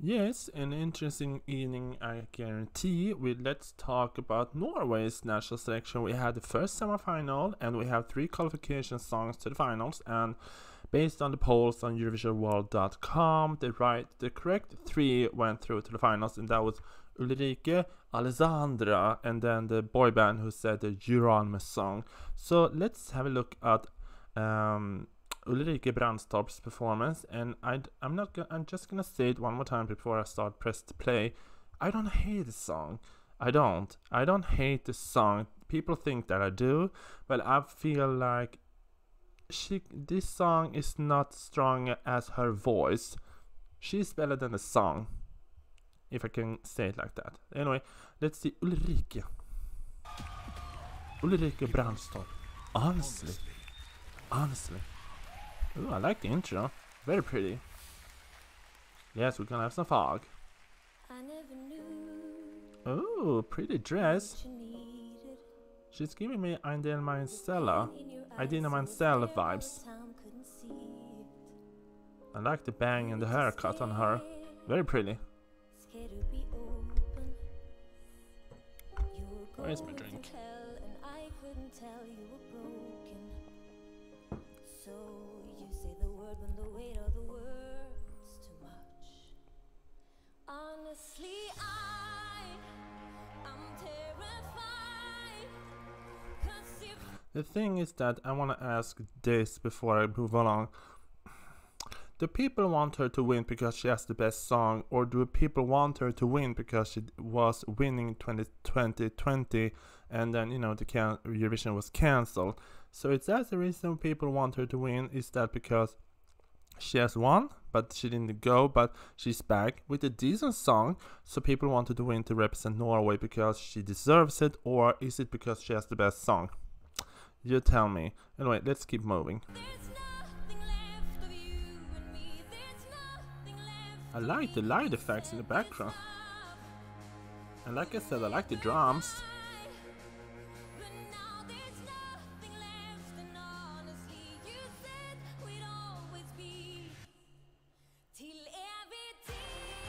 Yes, an interesting evening, I guarantee. We let's talk about Norway's national selection. We had the first semifinal, and we have three qualification songs to the finals. And based on the polls on EurovisionWorld.com, the right, the correct three went through to the finals, and that was Ulrikke, Alessandra, and then the boy band who said the Euronymous song. So let's have a look at um, Ulrikke Brandstorp's performance, and I I'm not gonna, I'm just gonna say it one more time before I start press to play. I don't hate the song. I don't. I don't hate the song. People think that I do, but I feel like she this song is not strong as her voice. She's better than the song. If I can say it like that. Anyway, let's see Ulrikke. Ulrikke Brandstorp. Honestly. Honestly. Ooh, I like the intro. Very pretty. Yes, we're gonna have some fog. Oh, pretty dress. She's giving me Idina Menzel, Idina Menzel vibes. I like the bang and the haircut on her. Very pretty. Where's my drink? The thing is that I want to ask this before I move along. Do people want her to win because she has the best song, or do people want her to win because she was winning 2020 and then you know the can- Eurovision was cancelled? So is that the reason people want her to win? Is that because she has won, but she didn't go, but she's back with a decent song, so people wanted to win to represent Norway because she deserves it, or is it because she has the best song? You tell me. Anyway, let's keep moving. I like the light effects in the background. And like I said, I like the drums.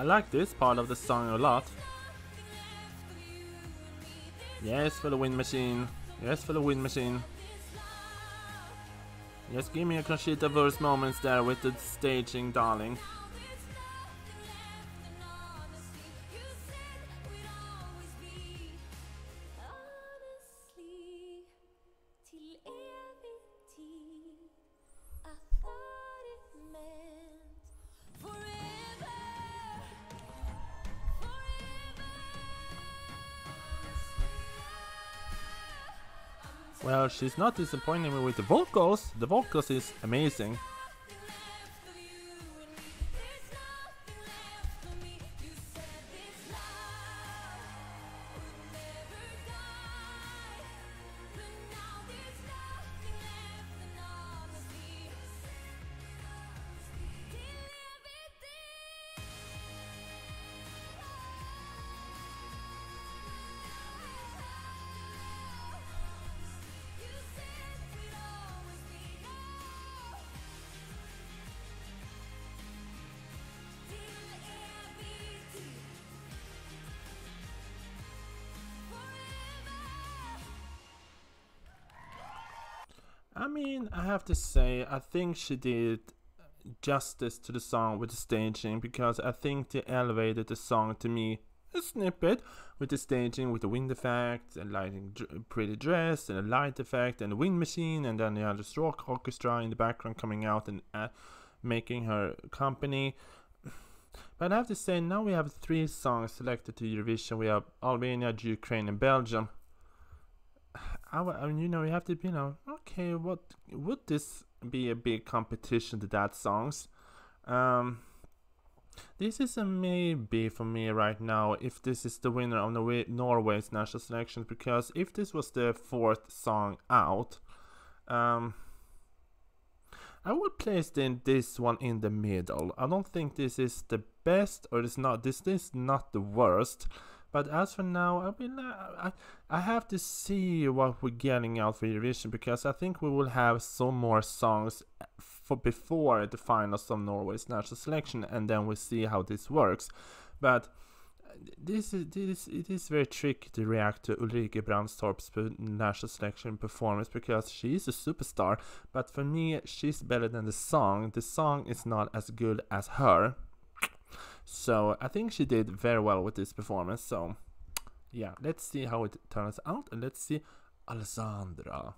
I like this part of the song a lot. Yes, for the wind machine. Yes, for the wind machine. Just give me a Conchita Wurst moments there with the staging, darling. Well, she's not disappointing me with the vocals. The vocals is amazing. Mean, I have to say, I think she did justice to the song with the staging because I think they elevated the song to me a snippet with the staging, with the wind effect and lighting, pretty dress and a light effect and a wind machine, and then you have the stroke orchestra in the background coming out and uh, making her company. But I have to say, now we have three songs selected to Eurovision. We have Albania, Ukraine, and Belgium. I, mean, you know, you have to, you know, okay, what would this be a big competition to that songs. Um, this is a maybe for me right now if this is the winner of the Norway's national selection because if this was the fourth song out, um, I would place then this one in the middle. I don't think this is the best or it's not. This is not the worst. But as for now, I mean, I, I have to see what we're getting out for Eurovision because I think we will have some more songs eh, for before the finals of Norway's national selection, and then we see how this works. But eh, this is this it is very tricky to react to Ulrikke Brandstorp's national selection performance because she is a superstar. But for me, she's better than the song. The song is not as good as her. So I think she did very well with this performance. So yeah, let's see how it turns out and let's see Alessandra.